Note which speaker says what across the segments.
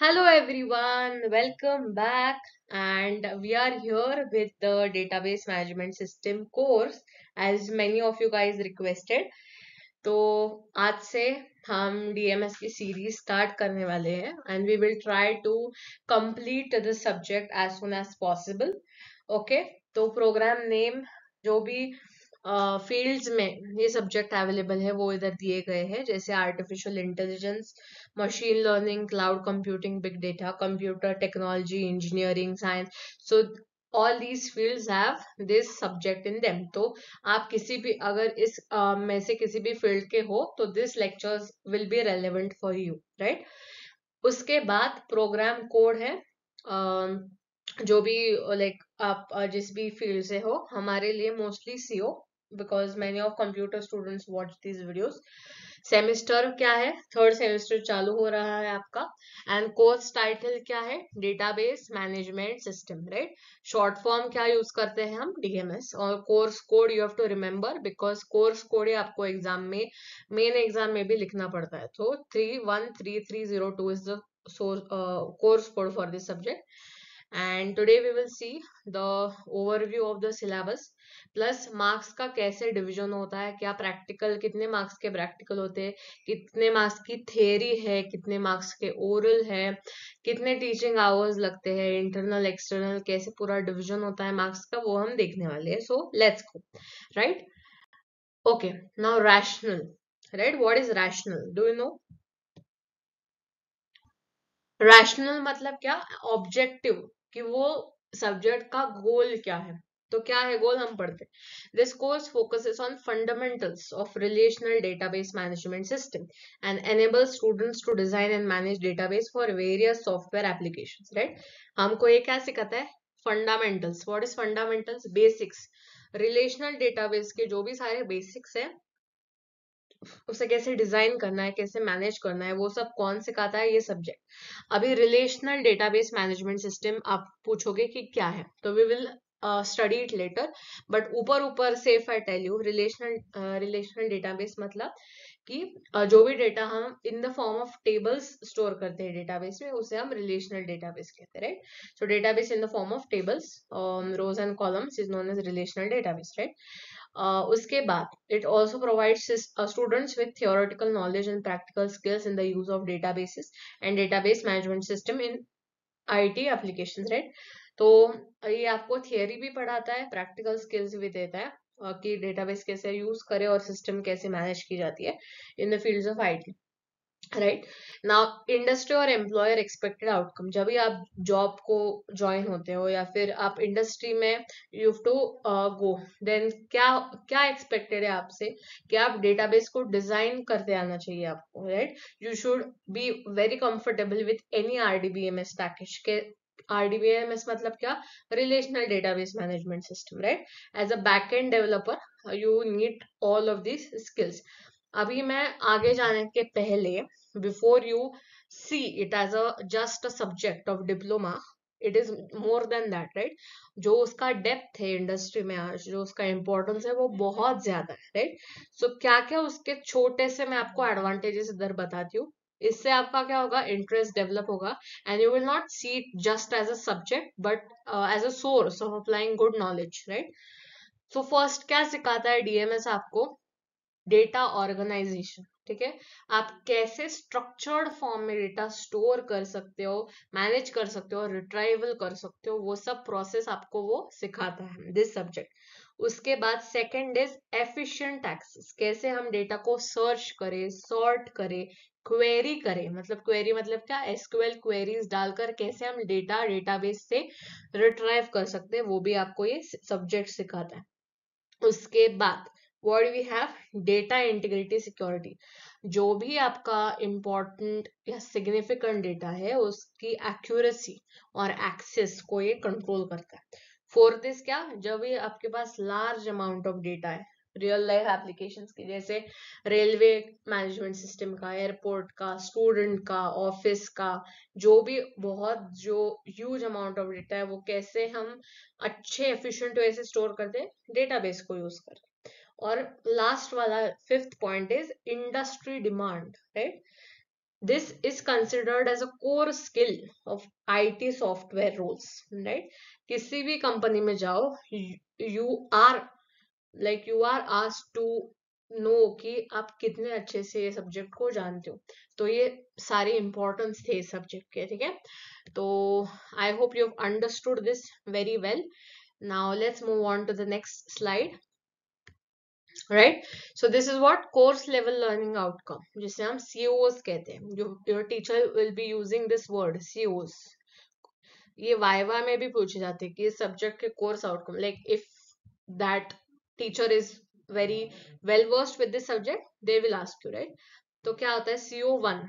Speaker 1: Hello everyone, welcome back and we are here with the database management system course as many of you guys requested. तो आज से हम DMS की series start करने वाले हैं and we will try to complete the subject as soon as possible okay तो programme name जो भी फील्ड्स में ये सब्जेक्ट अवेलेबल है वो इधर दिए गए हैं जैसे artificial intelligence machine learning cloud computing big data computer technology engineering science. So all these fields have this subject in them. तो आप किसी भी अगर इस uh, में से किसी भी फ़ील्ड के हो तो this lectures will be relevant for you right उसके बाद प्रोग्राम कोड है uh, जो भी लाइक आप जिस भी फ़ील्ड से हो हमारे लिए mostly CO because many of computer students watch this videos semester क्या है? थर्ड सेमिस्टर चालू हो रहा है आपका. एंड कोर्स टाइटल क्या है? Database management system right short form क्या यूज़ करते हैं हम? डीएमएस और course code you have to remember because course code ही आपको एग्ज़ाम में मेन एग्ज़ाम में भी लिखना पड़ता है. तो three one three three zero two is the course code for this subject and today we will see the overview of the syllabus plus marks का कैसे डिवीज़न होता है, क्या प्रैक्टिकल कितने मार्क्स के प्रैक्टिकल होते हैं, कितने मार्क्स की थेरी है, कितने मार्क्स के ओरल है, कितने टीचिंग आवर्स लगते हैं इंटरनल एक्सटर्नल कैसे पूरा डिवीज़न होता है मार्क्स का, वो हम देखने वाले हैं. So let's go right okay now rational right what is rational do you know rational मतलब क्या? ऑब्जेक्टिव कि वो सब्जेक्ट का गोल क्या है? तो क्या है गोल हम पढ़ते this course focuses on fundamentals of relational database management system and enable students to design and manage database for various software applications right हमको ये क्या सिखाता है? Fundamentals what is fundamentals basics relational database के जो भी सारे बेसिक्स है उसे कैसे डिज़ाइन करना है कैसे मैनेज करना है वो सब कौन सिखाता है ये सब्जेक्ट। अभी रिलेशनल डेटाबेस मैनेजमेंट सिस्टम आप पूछोगे कि क्या है? तो we will study it later but ऊपर ऊपर safe I tell you relational relational database मतलब कि uh, जो भी डेटा हम in the form of tables store करते हैं डेटाबेस में उसे हम रिलेशनल डेटाबेस कहते हैं right so database in the form of tables rows and columns is known as relational database right उसके बाद it also provides students with theoretical knowledge and practical skills in the use of databases and database management system in I T application right तो ये आपको theory भी पढ़ाता है practical skills भी देता है कि डेटाबेस कैसे यूज़ करें और सिस्टम कैसे मैनेज की जाती है in the fields of IT right now industry और एम्प्लॉयर एक्सपेक्टेड आउटकम जब भी आप जॉब को ज्वाइन होते हो या फिर आप इंडस्ट्री में यू टू गो देन क्या क्या एक्सपेक्टेड है आपसे कि आप डेटाबेस को डिज़ाइन करते आना चाहिए आपको right you should be very comfortable with any RDBMS package के आर RDBMS मतलब क्या? Relational database management system right as a back end developer you need all of this skills अभी मैं आगे जाने के पहले before you see it as a just a subject of diploma it is more than that right जो उसका depth है industry में आज जो उसका इम्पोर्टेंस है वो बहुत ज़्यादा है राइट सो so, क्या क्या उसके छोटे से मैं आपको एडवांटेजेस इधर बताती हूँ। इससे आपका क्या होगा इंटरेस्ट डेवलप होगा and you will not see it just as a subject but as a source of applying good knowledge right so first क्या सिखाता है डीएमएस आपको? डेटा ऑर्गेनाइजेशन ठीक है? आप कैसे स्ट्रक्चर्ड फॉर्म में डेटा स्टोर कर सकते हो मैनेज कर सकते हो रिट्राइवल कर सकते हो, वो सब प्रोसेस आपको वो सिखाता है दिस सब्जेक्ट उसके बाद सेकंड इज़ एफिशिएंट एक्सेस कैसे हम डेटा को सर्च करें सॉर्ट करें क्वेरी करें मतलब क्वेरी मतलब क्या? एसक्यूएल क्वेरीज डालकर कैसे हम डेटा डेटाबेस से रिट्राइव कर सकते हैं, वो भी आपको ये सब्जेक्ट सिखाता है. उसके बाद what we have data integrity security जो भी आपका इम्पोर्टेंट या सिग्निफिकेंट डेटा है, उसकी एक्यूरेसी और एक्सेस को ये कंट्रोल करता है। फोर्थ इज़ क्या? जब भी आपके पास लार्ज अमाउंट ऑफ़ डेटा है रियल लाइफ एप्लीकेशन की, जैसे रेलवे मैनेजमेंट सिस्टम का एयरपोर्ट का स्टूडेंट का ऑफ़िस का, जो भी बहुत, जो ह्यूज अमाउंट ऑफ़ डेटा है, वो कैसे हम अच्छे एफिशिएंट वे से स्टोर करते हैं डेटाबेस को यूज़ करते और लास्ट वाला fifth point is industry demand right this is considered as a core skill of IT software roles, right? किसी भी कंपनी में जाओ you are like you are asked to know कि आप कितने अच्छे से ये सब्जेक्ट को जानते हो। तो ये सारी इंपॉर्टेंस थे इस सब्जेक्ट के, ठीक है? तो I hope you understood this very well now let's move on to the next slide right so this is what course level learning outcome जिसे हम सीओस कहते हैं, जो your teacher will be using this word COs ये viva में भी पूछे जाते हैं कि ये सब्जेक्ट के course outcome like if that teacher is very well versed with this subject they will ask you right तो क्या होता है? CO one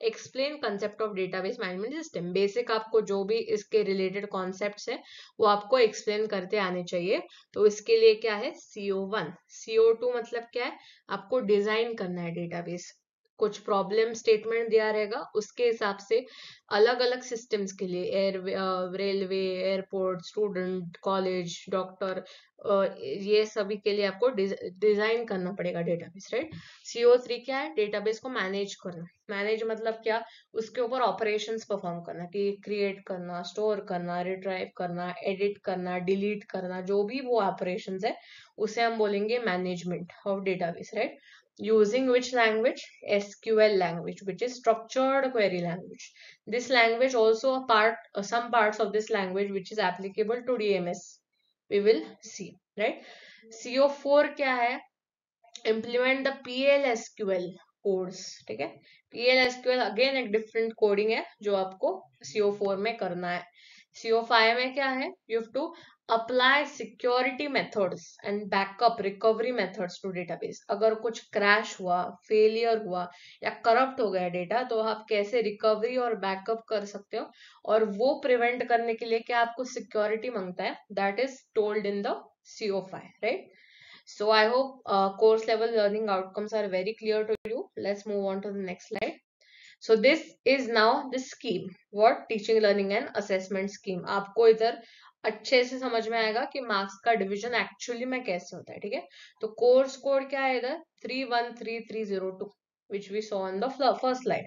Speaker 1: explain concept of database management system basic आपको जो भी इसके रिलेटेड कॉन्सेप्ट है, वो आपको एक्सप्लेन करते आने चाहिए। तो इसके लिए क्या है? सीओ वन सीओ टू मतलब क्या है? आपको डिज़ाइन करना है डेटाबेस कुछ प्रॉब्लम स्टेटमेंट दिया रहेगा, उसके हिसाब से अलग अलग सिस्टम्स के लिए air railway airport student college doctor ये सभी के लिए आपको डिज़ाइन करना पड़ेगा डेटाबेस राइट सीओ थ्री क्या है? डेटाबेस को मैनेज करना। मैनेज मतलब क्या? उसके ऊपर ऑपरेशंस परफॉर्म करना, कि क्रिएट करना स्टोर करना रिट्राइव करना एडिट करना डिलीट करना, जो भी वो ऑपरेशंस है, उसे हम बोलेंगे management of database right using which language sql language which is structured query language this language also a part uh, some parts of this language which is applicable to dms we will see right co4 क्या है implement the plsql codes ठीक है plsql again एक different coding है जो आपको co4 में करना है co5 में क्या है you have to apply security methods and backup recovery methods to database अगर कुछ क्रैश हुआ फेलियर हुआ, या करप्ट हो गया डेटा तो आप कैसे रिकवरी और बैकअप कर सकते हो? और वो प्रिवेंट करने के लिए क्या आपको सिक्योरिटी माँगता है? That is told in the CO five right so I hope course level learning outcomes are very clear to you let's move on to the next life so this is now the scheme what teaching learning and assessment scheme आपको इधर अच्छे से समझ में आएगा कि marks का division actually में कैसे होता है, ठीक है? तो कोर्स कोड क्या है इधर? Three one three three zero two which we saw on the first slide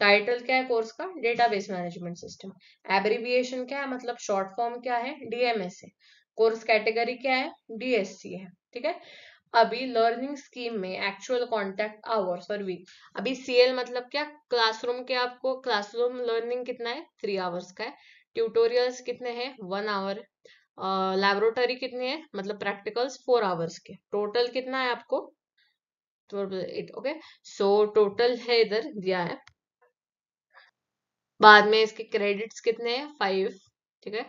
Speaker 1: title क्या है कोर्स का? डेटाबेस मैनेजमेंट सिस्टम एब्रीविएशन क्या है? मतलब शॉर्ट फॉर्म क्या है? डीएमएस है कोर्स कैटेगरी क्या है? डीएससी है, ठीक है? अभी लर्निंग स्कीम में एक्चुअल कॉन्टेक्ट आवर्स और वीक अभी सीएल मतलब क्या? क्लासरूम के आपको क्लासरूम लर्निंग कितना है? थ्री आवर्स का है। ट्यूटोरियल्स कितने हैं? वन आवर लैबोरेटरी कितनी है? मतलब प्रैक्टिकल्स फोर आवर्स के. टोटल कितना है आपको? ओके सो टोटल है इधर, दिया है. बाद में इसके क्रेडिट्स कितने हैं? फाइव ठीक है.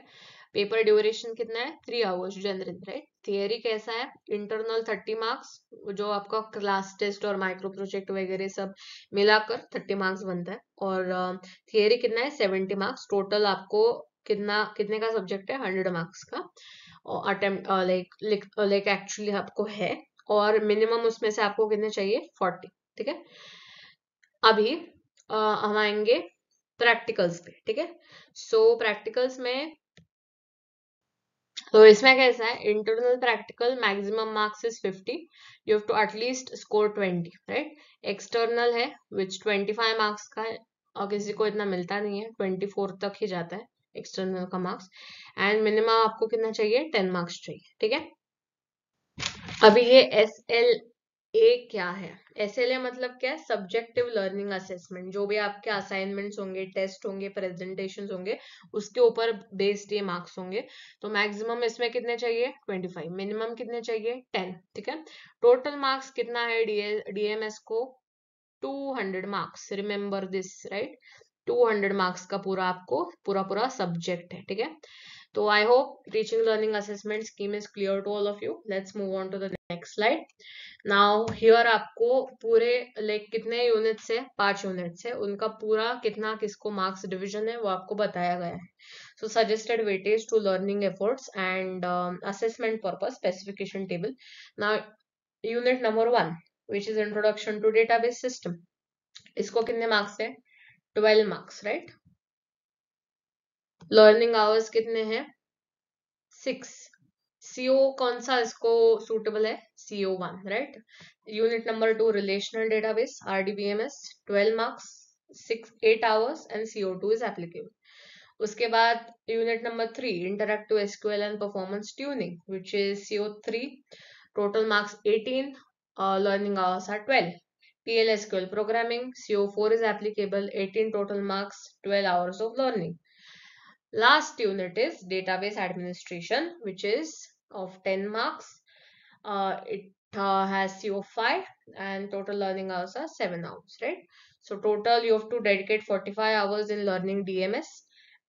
Speaker 1: पेपर ड्यूरेशन कितना है? Three hours general right theory कैसा है? इंटरनल थर्टी मार्क्स जो आपका क्लास टेस्ट और माइक्रो प्रोजेक्ट वगैरह सब मिलाकर थर्टी मार्क्स बनता है। और थियरी कितना है? सेवेंटी मार्क्स टोटल आपको कितना, कितने का सब्जेक्ट है? हंड्रेड मार्क्स का। अटेम्प्ट लाइक लाइक एक्चुअली आपको है। और मिनिमम उसमें से आपको कितने चाहिए? फोर्टी ठीक है? अभी हम आएँगे प्रैक्टिकल्स पे, ठीक है? सो प्रैक्टिकल्स में तो इसमें कैसा है? Internal practical maximum marks is 50 you have to at least score 20 right external है विच 25 मार्क्स का है, और किसी को इतना मिलता नहीं है। 24 तक ही जाता है एक्सटर्नल का मार्क्स एंड मिनिमम आपको कितना चाहिए? 10 मार्क्स चाहिए, ठीक है? अभी ये एस एल ए क्या है? एस मतलब क्या है? सब्जेक्टिव लर्निंग असेसमेंट जो भी आपके असाइनमेंट्स होंगे टेस्ट होंगे प्रेजेंटेशन होंगे, उसके ऊपर बेस्ड ये मार्क्स होंगे। तो मैक्सिमम इसमें कितने चाहिए? 25 मिनिमम कितने चाहिए? 10 ठीक है? टोटल मार्क्स कितना है? डीएमएस को 200 marks remember this right 200 marks का पूरा आपको, पूरा पूरा सब्जेक्ट है। ठीक है? तो I hope teaching learning assessment scheme is clear to all of you let's move on to the next slide now here आपको पूरे लाइक कितने यूनिट्स है? पाँच यूनिट्स है। उनका पूरा कितना किसको मार्क्स डिवीज़न है, वो आपको बताया गया है। So suggested weightage to learning efforts and assessment purpose specification table now unit number one which is introduction to data system इसको कितने मार्क्स है? Twelve marks right learning hours कितने हैं? सिक्स सीओ कौन सा इसको सुटेबल है? CO one right unit number two relational database RDBMS 12 marks six eight hours and CO two is applicable उसके बाद unit number three interactive SQL and performance tuning which is CO three total marks eighteen learning hours are twelve P L SQL programming CO four is applicable eighteen total marks twelve hours of learning last unit is database administration which is of 10 marks uh, it uh, has CO5 and total learning hours are 7 hours right so total you have to dedicate 45 hours in learning DMS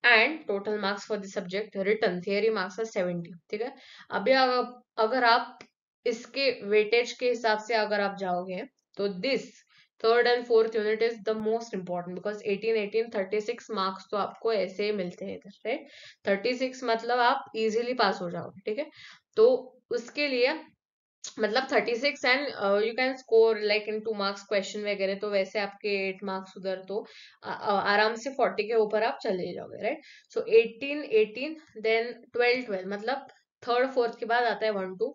Speaker 1: and total marks for the subject written theory marks are seventy ठीक है अभी अगर आप इसके weightage के हिसाब से अगर आप जाओगे तो this third and fourth unit is the most important because 18 18 36 marks तो आपको ऐसे ही मिलते हैं इधर राइट 36 मतलब आप इजीली पास हो जाओगे, ठीक है? तो उसके लिए मतलब thirty six and you can score like in two marks question वगैरह तो वैसे आपके एट मार्क्स उधर तो आराम से फोर्टी के ऊपर आप चले जाओगे right so eighteen eighteen then twelve twelve मतलब थर्ड फोर्थ के बाद आता है वन टू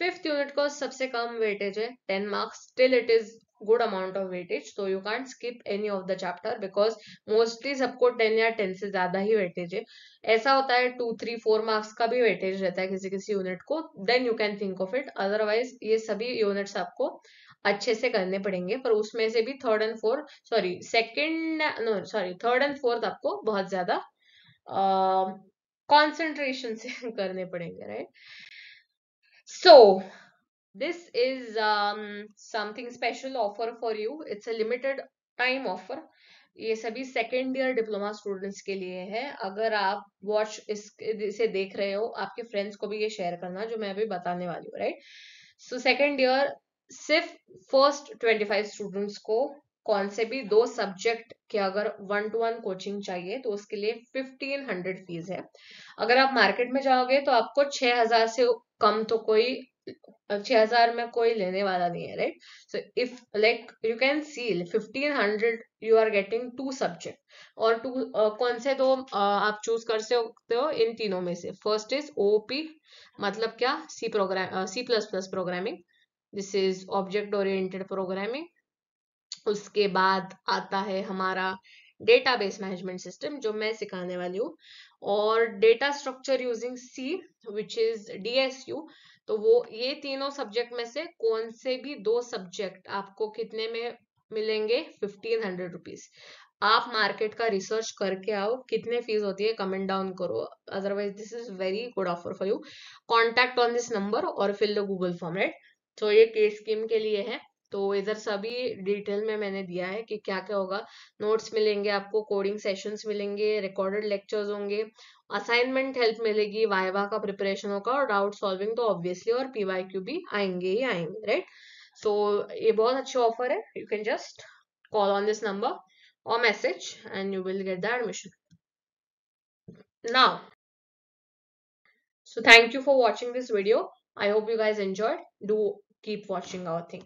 Speaker 1: फिफ्थ यूनिट को सबसे कम वेटेज है ten marks still it is good amount of weightage. So you can't skip any of the chapter because mostly सबको 10 या 10 से ज़्यादा ही वेटेज है। ऐसा होता है टू थ्री फोर मार्क्स का भी वेटेज रहता है किसी किसी यूनिट को then you can think of it otherwise ये सभी यूनिट्स आपको अच्छे से करने पड़ेंगे। पर उसमें से भी third and fourth sorry second no sorry third and fourth आपको बहुत ज़्यादा कॉन्सेंट्रेशन uh, से करने पड़ेंगे right so this is um, something special offer for you. It's a limited time offer. ये सभी सेकेंड ईयर डिप्लोमा स्टूडेंट्स के लिए है। अगर आप वॉच इस देख रहे हो आपके फ्रेंड्स को भी ये शेयर करना जो मैं अभी बताने वाली हूँ राइट सो सेकेंड ईयर सिर्फ़ फ़र्स्ट ट्वेंटी फाइव स्टूडेंट्स को कौन से भी दो सब्जेक्ट के अगर वन टू वन कोचिंग चाहिए तो उसके लिए फिफ्टीन हंड्रेड फ़ीस है। अगर आप मार्केट में जाओगे तो आपको छह हज़ार से कम तो कोई छह हज़ार में कोई लेने वाला नहीं है right so if like you can see fifteen hundred you are getting two subject और टू कौन से दो uh, आप चूज़ कर सकते हो इन तीनों में से। फ़र्स्ट इज़ ओपी मतलब क्या? C program C plus plus programming this is object oriented programming उसके बाद आता है हमारा डेटाबेस मैनेजमेंट सिस्टम जो मैं सिखाने वाली हूँ, और data structure using C which is DSU तो वो ये तीनों सब्जेक्ट में से कौन से भी दो सब्जेक्ट आपको कितने में मिलेंगे? फिफ्टीन हंड्रेड रुपीज़ आप मार्केट का रिसर्च करके आओ, कितने फ़ीस होती है कमेंट डाउन करो. Otherwise this is very good offer for you contact on this number और fill the Google form right तो ये केस स्कीम के लिए है। तो इधर सभी डिटेल में मैंने दिया है कि क्या क्या होगा नोट्स मिलेंगे आपको कोडिंग सेशंस मिलेंगे रिकॉर्डेड लेक्चर्स होंगे असाइनमेंट हेल्प मिलेगी वाइवा का प्रिपरेशन होगा और डाउट सॉल्विंग तो ऑब्वियसली और पीवाई क्यू भी आएँगे ही आएँगे राइट सो so, ये बहुत अच्छे ऑफ़र है you can just call on this number or message and you will get the admission. Now, so thank you for watching this video. I hope you guys enjoyed. Do keep watching our thing.